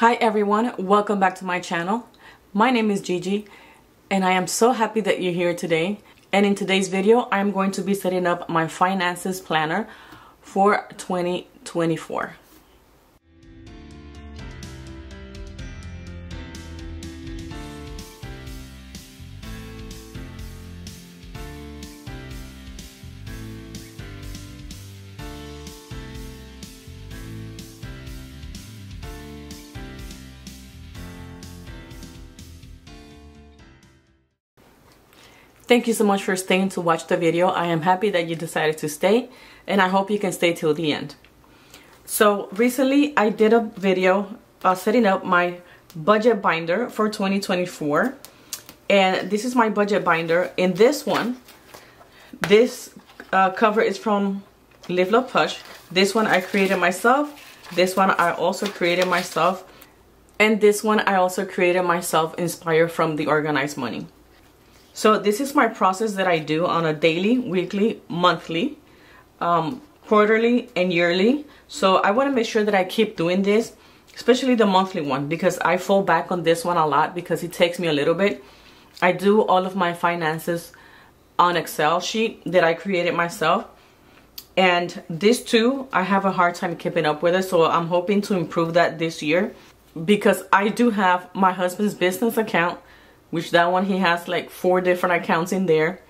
Hi everyone, welcome back to my channel. My name is Gigi and I am so happy that you're here today. And in today's video, I'm going to be setting up my finances planner for 2024. Thank you so much for staying to watch the video. I am happy that you decided to stay and I hope you can stay till the end. So recently I did a video uh, setting up my budget binder for 2024 and this is my budget binder. In this one, this uh, cover is from Live Love Posh. This one I created myself. This one I also created myself. And this one I also created myself inspired from the Organized Money. So this is my process that I do on a daily, weekly, monthly, um, quarterly, and yearly. So I want to make sure that I keep doing this, especially the monthly one, because I fall back on this one a lot because it takes me a little bit. I do all of my finances on Excel sheet that I created myself. And this too, I have a hard time keeping up with it. So I'm hoping to improve that this year because I do have my husband's business account which that one he has like four different accounts in there.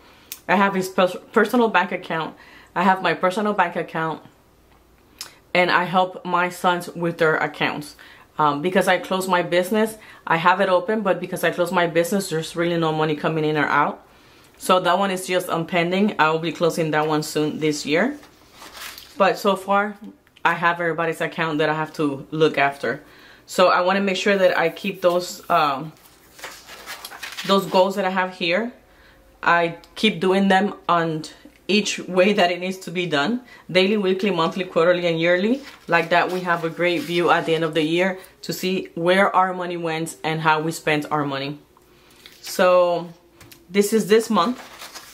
I have his personal bank account. I have my personal bank account. And I help my sons with their accounts. Um, because I close my business, I have it open, but because I close my business, there's really no money coming in or out. So that one is just pending. I will be closing that one soon this year. But so far, I have everybody's account that I have to look after. So I want to make sure that I keep those um, those goals that I have here, I keep doing them on each way that it needs to be done. Daily, weekly, monthly, quarterly, and yearly. Like that, we have a great view at the end of the year to see where our money went and how we spent our money. So this is this month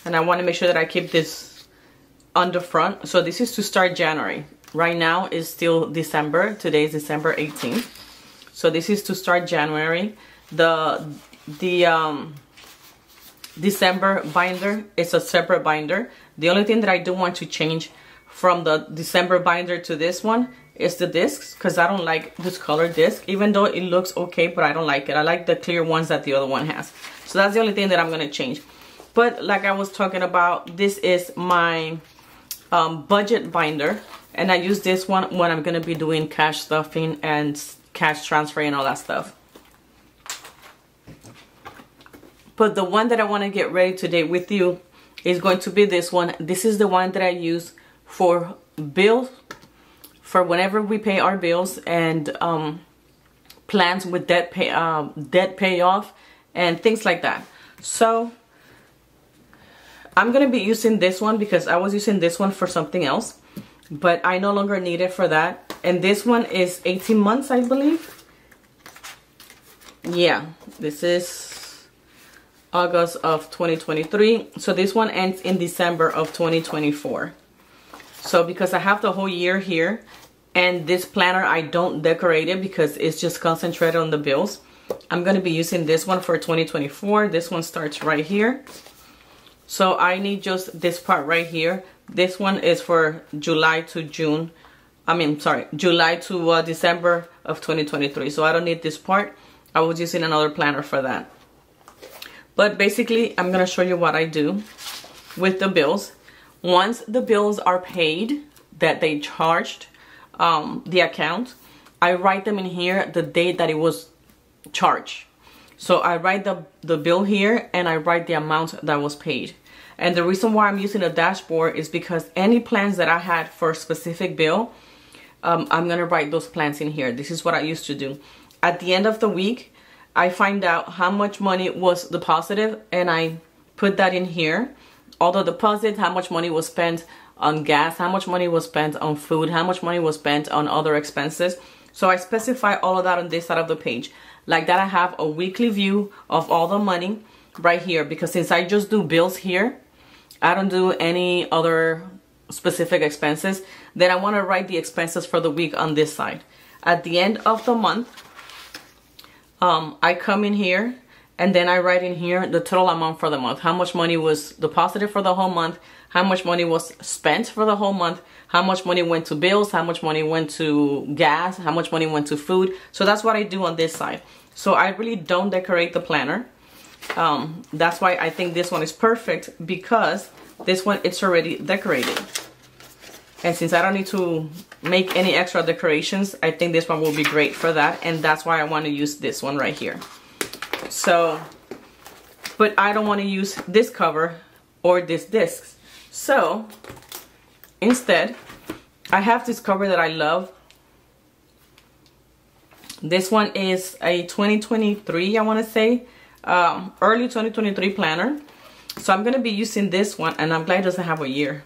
and I want to make sure that I keep this on the front. So this is to start January. Right now is still December. Today is December 18th. So this is to start January. The the um, December binder is a separate binder. The only thing that I do want to change from the December binder to this one is the discs because I don't like this color disc even though it looks okay but I don't like it. I like the clear ones that the other one has. So that's the only thing that I'm going to change. But like I was talking about, this is my um, budget binder and I use this one when I'm going to be doing cash stuffing and cash transfer and all that stuff. But the one that I want to get ready today with you is going to be this one. This is the one that I use for bills, for whenever we pay our bills and um, plans with debt pay, uh, debt payoff and things like that. So I'm going to be using this one because I was using this one for something else. But I no longer need it for that. And this one is 18 months, I believe. Yeah, this is August of 2023. So this one ends in December of 2024. So because I have the whole year here and this planner I don't decorate it because it's just concentrated on the bills. I'm going to be using this one for 2024. This one starts right here. So I need just this part right here. This one is for July to June. I mean, sorry, July to uh, December of 2023. So I don't need this part. I was using another planner for that. But basically, I'm going to show you what I do with the bills. Once the bills are paid that they charged um, the account, I write them in here the date that it was charged. So I write the, the bill here and I write the amount that was paid. And the reason why I'm using a dashboard is because any plans that I had for a specific bill, um, I'm going to write those plans in here. This is what I used to do. At the end of the week, I find out how much money was deposited and I put that in here. All the deposits, how much money was spent on gas, how much money was spent on food, how much money was spent on other expenses. So I specify all of that on this side of the page. Like that I have a weekly view of all the money right here because since I just do bills here, I don't do any other specific expenses, then I want to write the expenses for the week on this side. At the end of the month, um, I come in here and then I write in here the total amount for the month. How much money was deposited for the whole month, how much money was spent for the whole month, how much money went to bills, how much money went to gas, how much money went to food. So that's what I do on this side. So I really don't decorate the planner. Um, that's why I think this one is perfect because this one it's already decorated. And since I don't need to make any extra decorations, I think this one will be great for that. And that's why I want to use this one right here. So, but I don't want to use this cover or this disc. So, instead, I have this cover that I love. This one is a 2023, I want to say, um, early 2023 planner. So I'm going to be using this one, and I'm glad it doesn't have a year.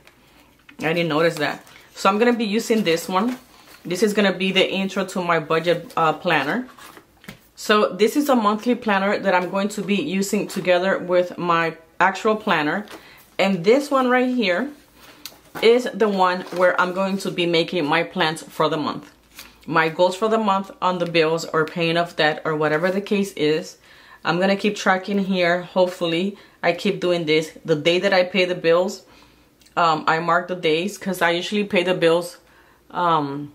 I didn't notice that. So I'm going to be using this one. This is going to be the intro to my budget uh, planner. So this is a monthly planner that I'm going to be using together with my actual planner. And this one right here is the one where I'm going to be making my plans for the month. My goals for the month on the bills or paying off debt or whatever the case is. I'm going to keep tracking here. Hopefully I keep doing this. The day that I pay the bills, um, I mark the days because I usually pay the bills. Um,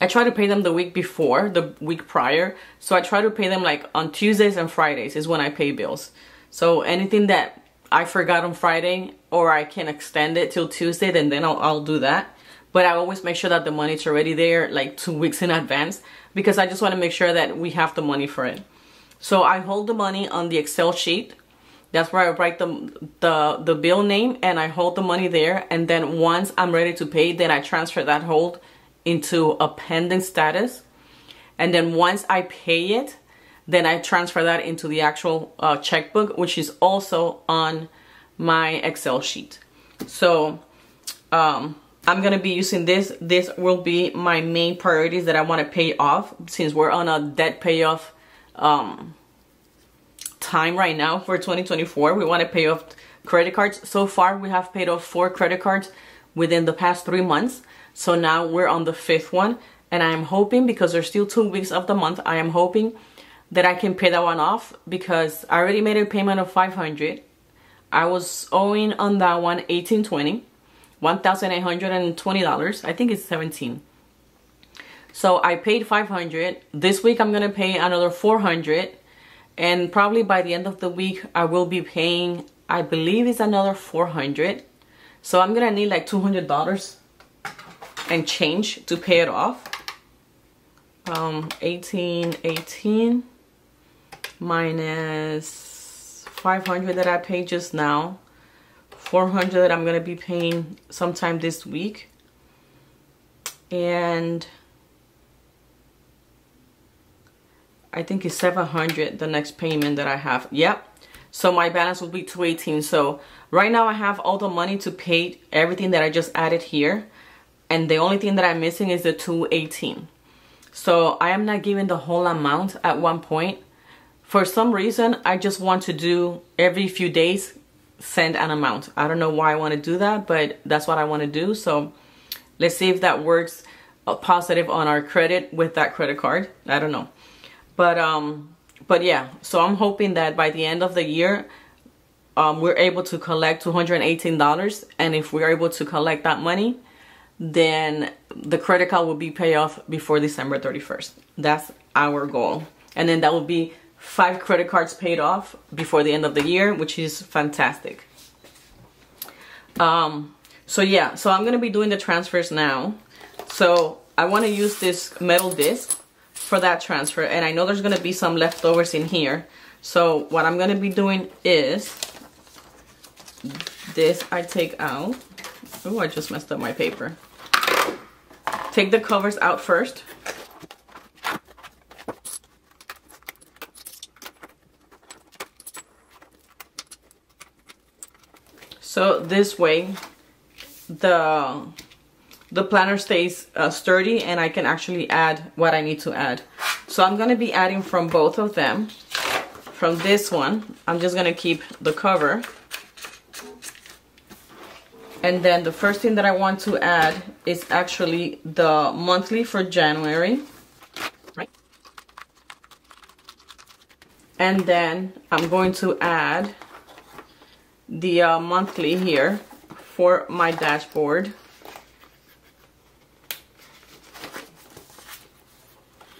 I try to pay them the week before, the week prior. So I try to pay them like on Tuesdays and Fridays is when I pay bills. So anything that I forgot on Friday or I can extend it till Tuesday, then then I'll, I'll do that. But I always make sure that the money's already there like two weeks in advance because I just want to make sure that we have the money for it. So I hold the money on the Excel sheet that's where I write the, the, the bill name and I hold the money there. And then once I'm ready to pay, then I transfer that hold into a pending status. And then once I pay it, then I transfer that into the actual uh, checkbook, which is also on my Excel sheet. So um, I'm to be using this. This will be my main priorities that I want to pay off since we're on a debt payoff um, time right now for 2024. We want to pay off credit cards. So far, we have paid off four credit cards within the past three months. So now we're on the fifth one. And I am hoping, because there's still two weeks of the month, I am hoping that I can pay that one off because I already made a payment of 500 I was owing on that one 1820 $1,820. I think it's 17 So I paid 500 This week I'm to pay another 400 and probably by the end of the week I will be paying I believe it's another 400 so I'm gonna need like $200 and change to pay it off. Um 18 18 minus 500 that I paid just now. 400 I'm gonna be paying sometime this week. And I think it's 700 the next payment that I have. Yep. So my balance will be 218. So right now I have all the money to pay everything that I just added here. And the only thing that I'm missing is the 218. So I am not giving the whole amount at one point. For some reason, I just want to do every few days send an amount. I don't know why I want to do that, but that's what I want to do. So let's see if that works uh, positive on our credit with that credit card. I don't know. But um, but yeah, so I'm hoping that by the end of the year, um, we're able to collect $218. And if we're able to collect that money, then the credit card will be paid off before December 31st. That's our goal. And then that will be five credit cards paid off before the end of the year, which is fantastic. Um, so yeah, so I'm to be doing the transfers now. So I want to use this metal disc for that transfer and I know there's gonna be some leftovers in here. So what I'm gonna be doing is this I take out. Oh I just messed up my paper. Take the covers out first. So this way the the planner stays uh, sturdy and I can actually add what I need to add. So I'm going to be adding from both of them. From this one, I'm just going to keep the cover. And then the first thing that I want to add is actually the monthly for January. Right. and then I'm going to add the uh, monthly here for my dashboard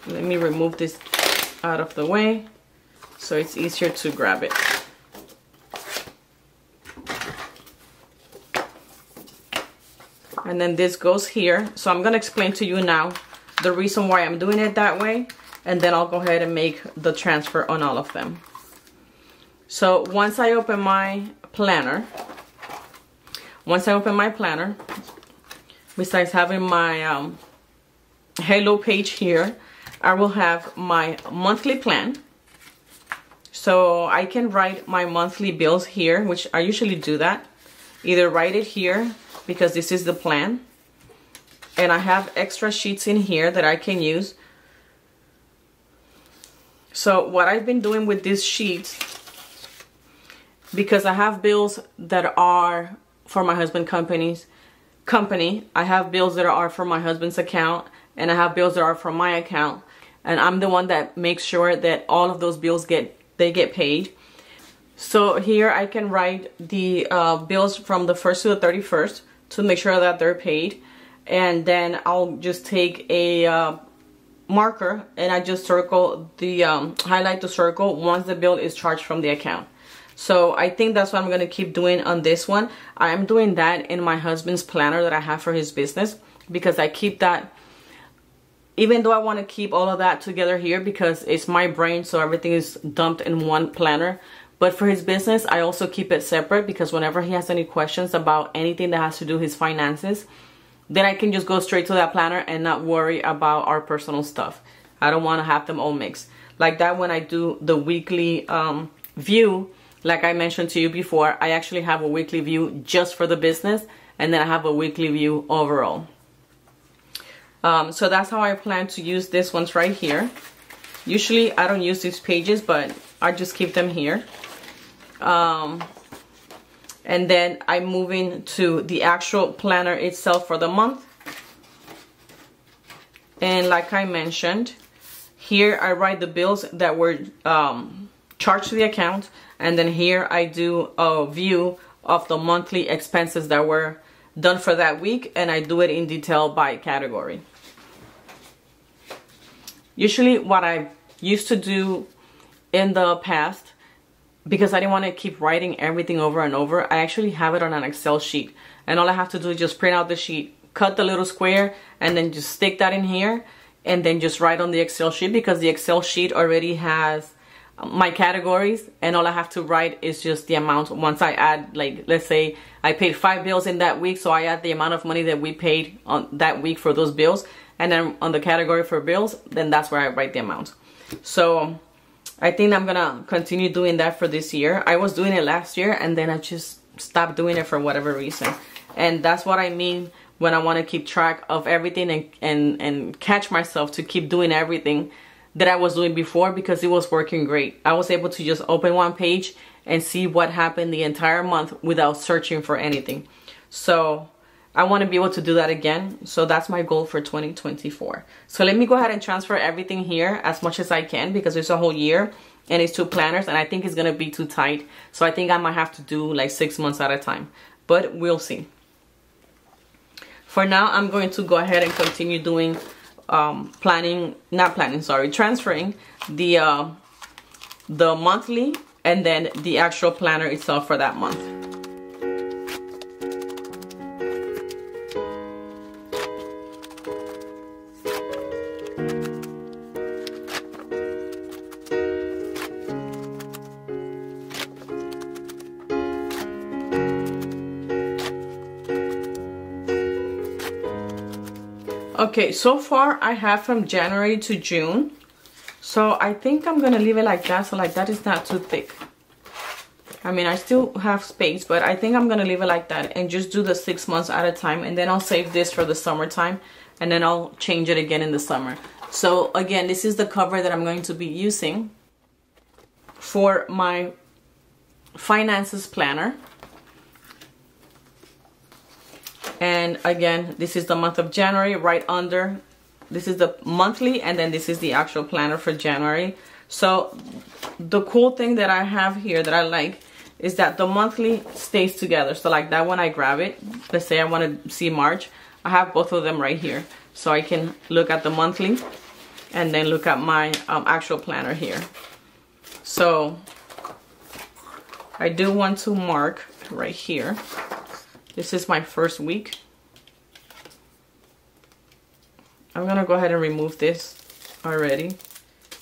let me remove this out of the way so it's easier to grab it. And then this goes here. So I'm gonna explain to you now the reason why I'm doing it that way and then I'll go ahead and make the transfer on all of them. So once I open my planner once I open my planner besides having my um, Halo page here I will have my monthly plan so I can write my monthly bills here which I usually do that either write it here because this is the plan. And I have extra sheets in here that I can use. So what I've been doing with these sheets, because I have bills that are for my husband companies, company, I have bills that are for my husband's account, and I have bills that are from my account. And I'm the one that makes sure that all of those bills get, they get paid. So here I can write the uh, bills from the 1st to the 31st to make sure that they're paid. And then I'll just take a uh, marker and I just circle the um, highlight the circle once the bill is charged from the account. So I think that's what I'm gonna keep doing on this one. I'm doing that in my husband's planner that I have for his business because I keep that even though I want to keep all of that together here because it's my brain so everything is dumped in one planner but for his business, I also keep it separate because whenever he has any questions about anything that has to do his finances, then I can just go straight to that planner and not worry about our personal stuff. I don't want to have them all mixed. Like that when I do the weekly um, view, like I mentioned to you before, I actually have a weekly view just for the business and then I have a weekly view overall. Um, so that's how I plan to use this ones right here. Usually I don't use these pages, but I just keep them here um, and then I'm moving to the actual planner itself for the month and like I mentioned here I write the bills that were um, charged to the account and then here I do a view of the monthly expenses that were done for that week and I do it in detail by category. Usually what I used to do in the past because I didn't want to keep writing everything over and over, I actually have it on an Excel sheet. And all I have to do is just print out the sheet, cut the little square, and then just stick that in here, and then just write on the Excel sheet because the Excel sheet already has my categories, and all I have to write is just the amount once I add, like, let's say I paid five bills in that week, so I add the amount of money that we paid on that week for those bills, and then on the category for bills, then that's where I write the amount. So I think I'm gonna continue doing that for this year. I was doing it last year and then I just stopped doing it for whatever reason. And that's what I mean when I want to keep track of everything and, and, and catch myself to keep doing everything that I was doing before because it was working great. I was able to just open one page and see what happened the entire month without searching for anything. So I want to be able to do that again. So that's my goal for 2024. So let me go ahead and transfer everything here as much as I can because it's a whole year and it's two planners and I think it's going to be too tight. So I think I might have to do like six months at a time, but we'll see. For now, I'm going to go ahead and continue doing um, planning, not planning, sorry, transferring the, uh, the monthly and then the actual planner itself for that month. Okay, so far I have from January to June. So I think I'm gonna leave it like that, so like that is not too thick. I mean, I still have space, but I think I'm gonna leave it like that and just do the six months at a time. And then I'll save this for the summertime and then I'll change it again in the summer. So again, this is the cover that I'm going to be using for my finances planner. And again this is the month of January right under this is the monthly and then this is the actual planner for January So the cool thing that I have here that I like is that the monthly stays together. So like that when I grab it, let's say I want to see March, I have both of them right here. So I can look at the monthly and then look at my um, actual planner here. So I do want to mark right here. This is my first week. I'm gonna go ahead and remove this already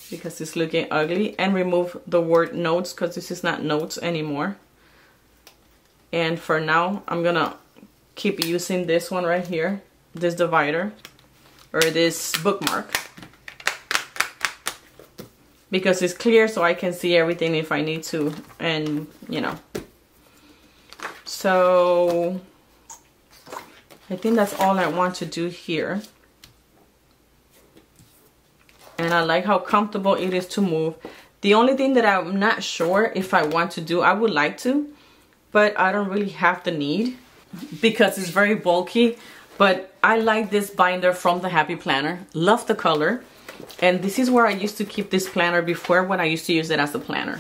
because it's looking ugly and remove the word notes because this is not notes anymore. And for now, I'm gonna keep using this one right here, this divider or this bookmark because it's clear so I can see everything if I need to and you know so I think that's all I want to do here. And I like how comfortable it is to move. The only thing that I'm not sure if I want to do I would like to but I don't really have the need because it's very bulky. But I like this binder from the Happy Planner. Love the color. And this is where I used to keep this planner before when I used to use it as a planner.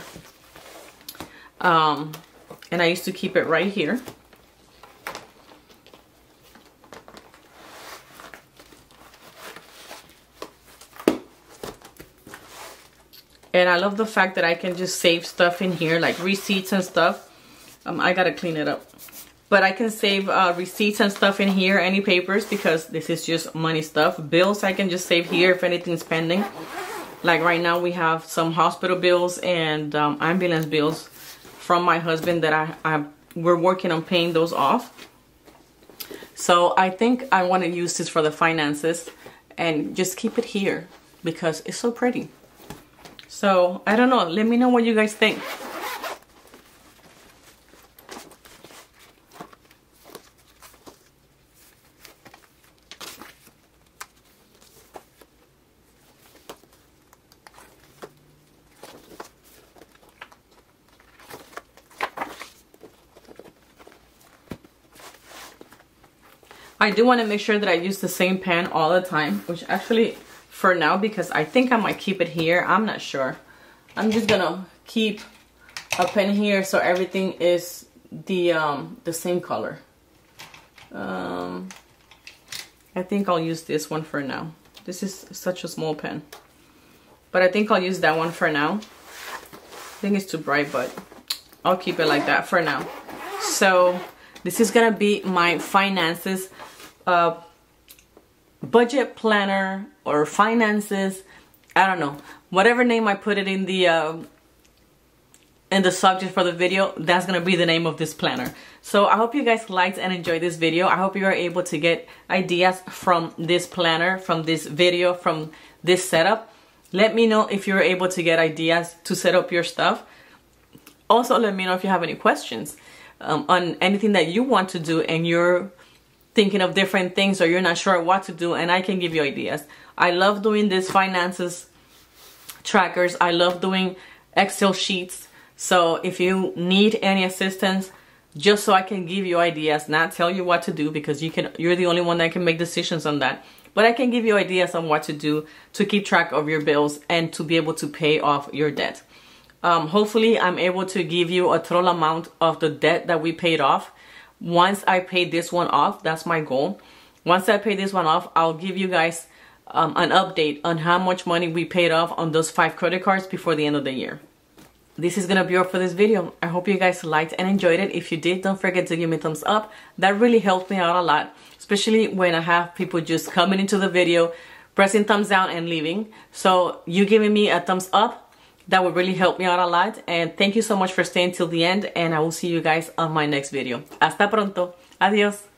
Um, and I used to keep it right here And I love the fact that I can just save stuff in here, like receipts and stuff. Um, I gotta clean it up. But I can save uh, receipts and stuff in here, any papers, because this is just money stuff. Bills I can just save here if anything's pending. Like right now we have some hospital bills and um, ambulance bills from my husband that I, I we're working on paying those off. So I think I want to use this for the finances and just keep it here because it's so pretty. So, I don't know. Let me know what you guys think. I do want to make sure that I use the same pen all the time, which actually for now because I think I might keep it here. I'm not sure. I'm just gonna keep a pen here so everything is the um, the same color. Um, I think I'll use this one for now. This is such a small pen. But I think I'll use that one for now. I think it's too bright, but I'll keep it like that for now. So this is gonna be my finances uh, budget planner or finances I don't know. Whatever name I put it in the uh, in the subject for the video that's gonna be the name of this planner. So I hope you guys liked and enjoyed this video. I hope you are able to get ideas from this planner from this video from this setup. Let me know if you're able to get ideas to set up your stuff. Also let me know if you have any questions um, on anything that you want to do and you're thinking of different things or you're not sure what to do and I can give you ideas. I love doing these finances trackers. I love doing Excel sheets. So if you need any assistance, just so I can give you ideas, not tell you what to do because you can you're the only one that can make decisions on that. But I can give you ideas on what to do to keep track of your bills and to be able to pay off your debt. Um, hopefully I'm able to give you a total amount of the debt that we paid off once I pay this one off, that's my goal. Once I pay this one off, I'll give you guys um, an update on how much money we paid off on those five credit cards before the end of the year. This is gonna be all for this video. I hope you guys liked and enjoyed it. If you did, don't forget to give me a thumbs up. That really helps me out a lot, especially when I have people just coming into the video, pressing thumbs down and leaving. So you giving me a thumbs up that would really help me out a lot. And thank you so much for staying till the end. And I will see you guys on my next video. Hasta pronto. Adios.